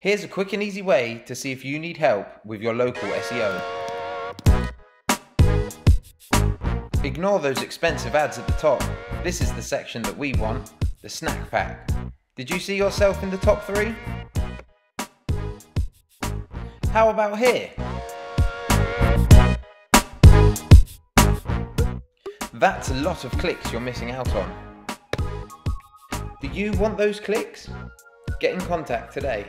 Here's a quick and easy way to see if you need help with your local SEO. Ignore those expensive ads at the top. This is the section that we want, the snack pack. Did you see yourself in the top three? How about here? That's a lot of clicks you're missing out on. Do you want those clicks? Get in contact today.